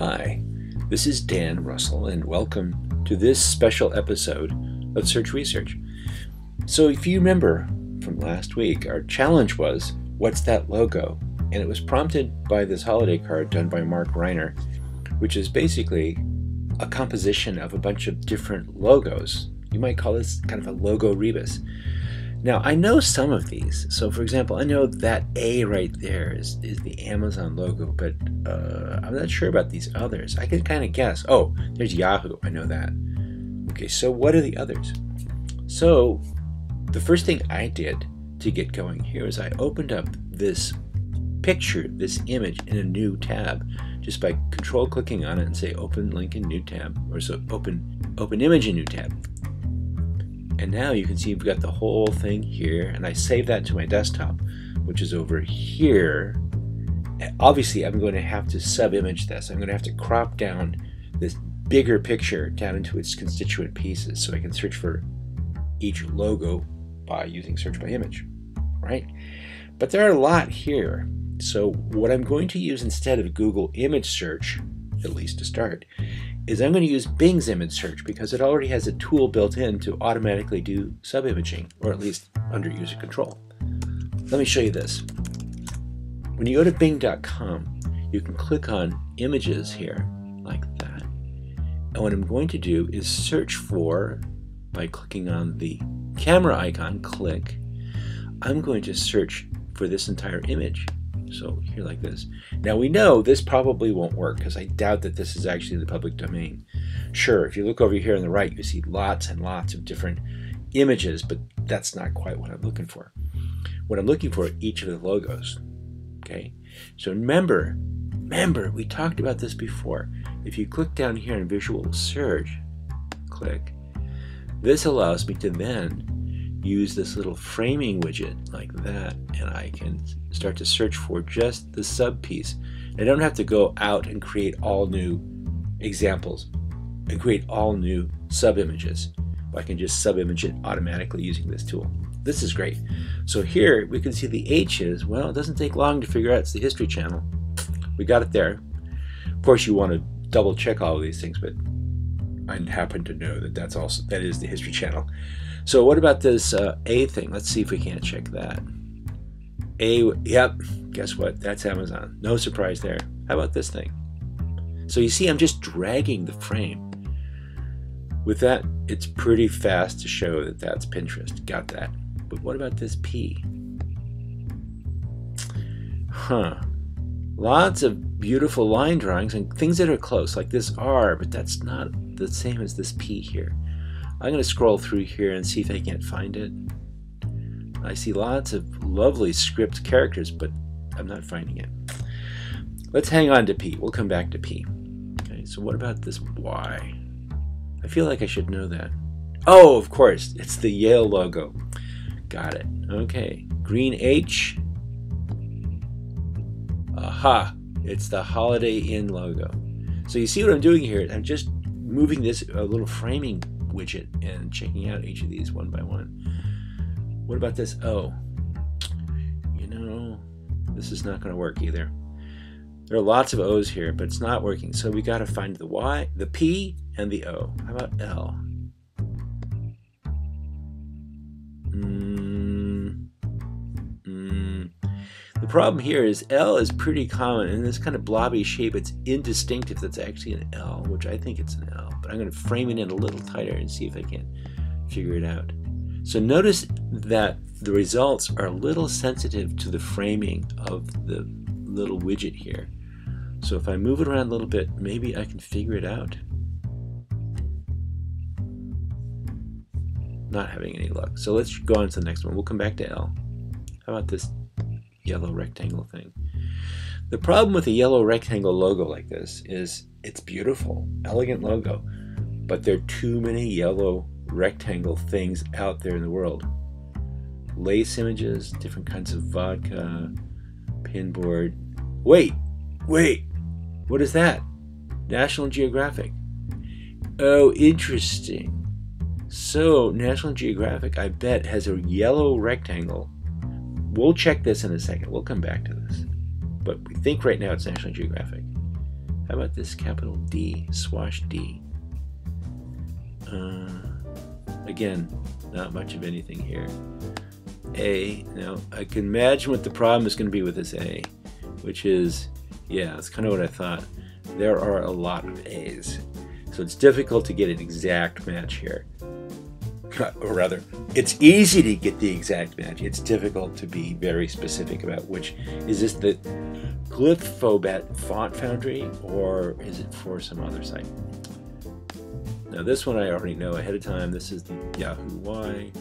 Hi, this is Dan Russell, and welcome to this special episode of SearchResearch. So, if you remember from last week, our challenge was What's that logo? And it was prompted by this holiday card done by Mark Reiner, which is basically a composition of a bunch of different logos. You might call this kind of a logo rebus. Now, I know some of these. So, for example, I know that A right there is, is the Amazon logo, but uh, I'm not sure about these others. I can kind of guess. Oh, there's Yahoo. I know that. Okay, so what are the others? So, the first thing I did to get going here is I opened up this picture, this image in a new tab just by control clicking on it and say open link in new tab or so open open image in new tab and now you can see we've got the whole thing here, and I save that to my desktop, which is over here. Obviously, I'm going to have to sub-image this. I'm going to have to crop down this bigger picture down into its constituent pieces so I can search for each logo by using search by image, right? But there are a lot here. So what I'm going to use instead of Google image search, at least to start, is I'm going to use Bing's image search because it already has a tool built in to automatically do sub-imaging, or at least under user control. Let me show you this. When you go to bing.com, you can click on images here, like that. And what I'm going to do is search for, by clicking on the camera icon, click, I'm going to search for this entire image. So here like this. Now we know this probably won't work because I doubt that this is actually the public domain. Sure, if you look over here on the right, you see lots and lots of different images, but that's not quite what I'm looking for. What I'm looking for each of the logos. Okay, so remember, remember, we talked about this before. If you click down here in Visual Search, click, this allows me to then use this little framing widget like that and I can start to search for just the sub piece. I don't have to go out and create all new examples and create all new sub images. I can just sub image it automatically using this tool. This is great. So here we can see the H is, well, it doesn't take long to figure out it's the History Channel. We got it there. Of course, you want to double check all of these things, but I happen to know that that's also that is the History Channel. So what about this uh, A thing? Let's see if we can't check that. A, yep, guess what? That's Amazon. No surprise there. How about this thing? So you see, I'm just dragging the frame. With that, it's pretty fast to show that that's Pinterest. Got that. But what about this P? Huh. Lots of beautiful line drawings and things that are close, like this R, but that's not the same as this P here. I'm going to scroll through here and see if I can't find it. I see lots of lovely script characters, but I'm not finding it. Let's hang on to P. We'll come back to P. Okay, so what about this Y? I feel like I should know that. Oh, of course, it's the Yale logo. Got it. Okay, green H. Aha, it's the Holiday Inn logo. So you see what I'm doing here? I'm just moving this a little framing widget and checking out each of these one by one. What about this O? You know, this is not going to work either. There are lots of O's here, but it's not working. So we got to find the Y, the P, and the O. How about L? Mm, mm. The problem here is L is pretty common in this kind of blobby shape. It's indistinct if that's actually an L, which I think it's an L but I'm going to frame it in a little tighter and see if I can figure it out. So notice that the results are a little sensitive to the framing of the little widget here. So if I move it around a little bit, maybe I can figure it out. Not having any luck. So let's go on to the next one. We'll come back to L. How about this yellow rectangle thing? The problem with a yellow rectangle logo like this is it's beautiful, elegant logo, but there are too many yellow rectangle things out there in the world. Lace images, different kinds of vodka, pinboard. Wait, wait, what is that? National Geographic. Oh, interesting. So, National Geographic, I bet, has a yellow rectangle. We'll check this in a second. We'll come back to this. But we think right now it's National Geographic. How about this capital D, swash D? Uh, again, not much of anything here. A, now I can imagine what the problem is going to be with this A, which is, yeah, that's kind of what I thought. There are a lot of A's. So it's difficult to get an exact match here. Or rather, it's easy to get the exact match. It's difficult to be very specific about which. Is this the Glyphobet Font Foundry or is it for some other site? Now this one I already know ahead of time. This is the Yahoo Y.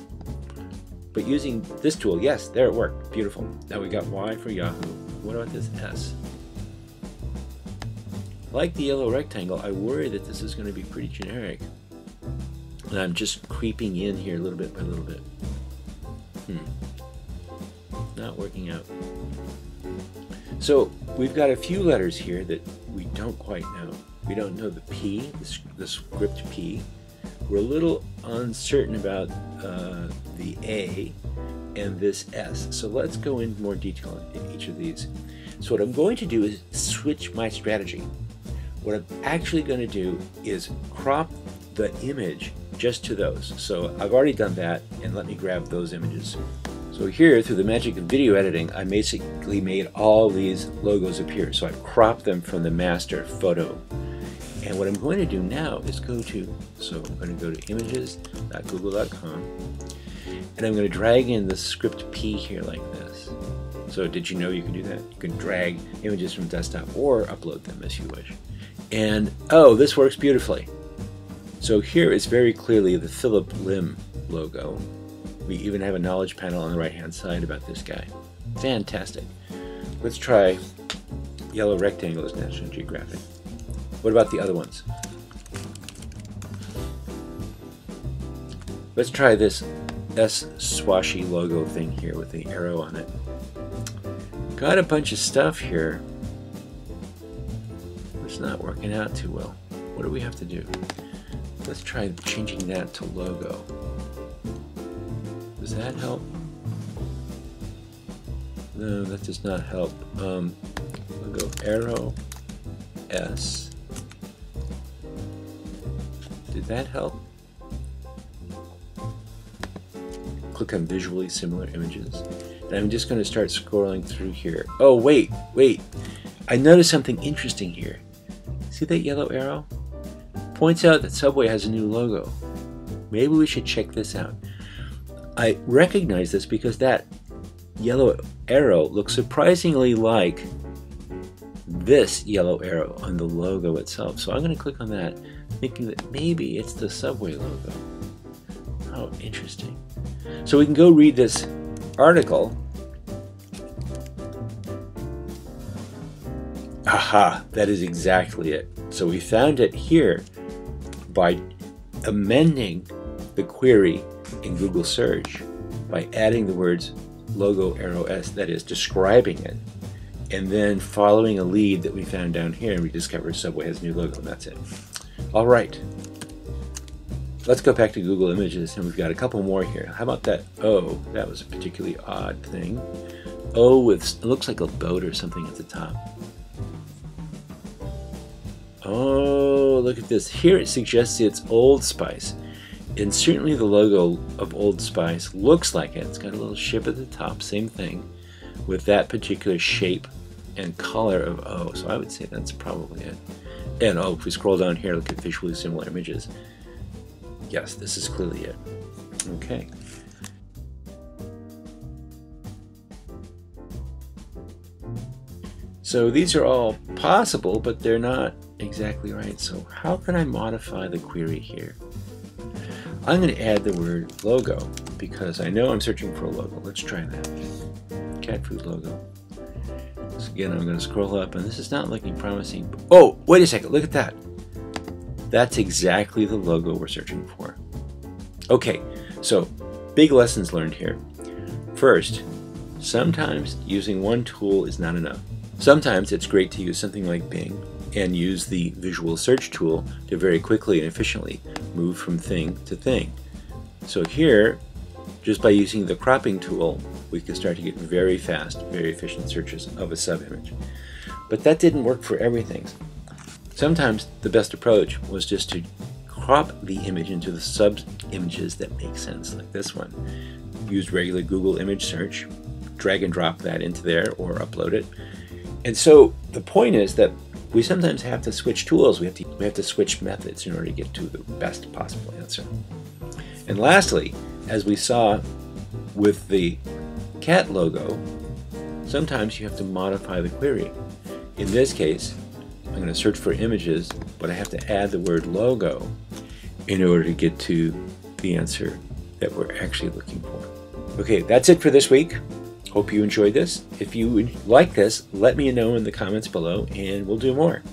But using this tool, yes, there it worked. Beautiful. Now we got Y for Yahoo. What about this S? Like the yellow rectangle, I worry that this is going to be pretty generic. And I'm just creeping in here a little bit by little bit. Hmm. Not working out. So we've got a few letters here that we don't quite know. We don't know the P, the, script P. We're a little uncertain about uh, the A and this S. So let's go into more detail in each of these. So what I'm going to do is switch my strategy. What I'm actually going to do is crop the image just to those. So I've already done that, and let me grab those images. So here, through the magic of video editing, I basically made all these logos appear. So I've cropped them from the master photo. And what I'm going to do now is go to, so I'm going to go to images.google.com, and I'm going to drag in the script P here like this. So did you know you can do that? You can drag images from desktop or upload them as you wish. And oh, this works beautifully. So here is very clearly the Phillip Lim logo. We even have a knowledge panel on the right hand side about this guy. Fantastic. Let's try yellow rectangle as National Geographic. What about the other ones? Let's try this S swashy logo thing here with the arrow on it. Got a bunch of stuff here. It's not working out too well. What do we have to do? Let's try changing that to logo. Does that help? No, that does not help. Um, we'll go arrow S. Did that help? Click on visually similar images. And I'm just going to start scrolling through here. Oh, wait, wait. I noticed something interesting here. See that yellow arrow? points out that Subway has a new logo. Maybe we should check this out. I recognize this because that yellow arrow looks surprisingly like this yellow arrow on the logo itself. So I'm going to click on that, thinking that maybe it's the Subway logo. Oh, interesting. So we can go read this article. Aha, that is exactly it. So we found it here by amending the query in Google search by adding the words logo arrow s, that is, describing it, and then following a lead that we found down here, and we discovered Subway has a new logo, and that's it. All right. Let's go back to Google Images, and we've got a couple more here. How about that O? That was a particularly odd thing. O with, it looks like a boat or something at the top. Oh, look at this. Here it suggests it's Old Spice. And certainly the logo of Old Spice looks like it. It's got a little ship at the top, same thing, with that particular shape and color of O. So I would say that's probably it. And oh, if we scroll down here, look at visually similar images. Yes, this is clearly it. Okay. So these are all possible, but they're not exactly right. So how can I modify the query here? I'm going to add the word logo because I know I'm searching for a logo. Let's try that. Cat food logo. So again, I'm going to scroll up and this is not looking promising. Oh, wait a second. Look at that. That's exactly the logo we're searching for. Okay, so big lessons learned here. First, sometimes using one tool is not enough. Sometimes it's great to use something like Bing and use the visual search tool to very quickly and efficiently move from thing to thing. So here, just by using the cropping tool, we can start to get very fast, very efficient searches of a subimage. But that didn't work for everything. Sometimes the best approach was just to crop the image into the sub images that make sense, like this one. Use regular Google image search, drag and drop that into there or upload it. And so the point is that we sometimes have to switch tools. We have to we have to switch methods in order to get to the best possible answer. And lastly, as we saw with the cat logo, sometimes you have to modify the query. In this case, I'm going to search for images, but I have to add the word logo in order to get to the answer that we're actually looking for. Okay, that's it for this week. Hope you enjoyed this. If you like this, let me know in the comments below and we'll do more.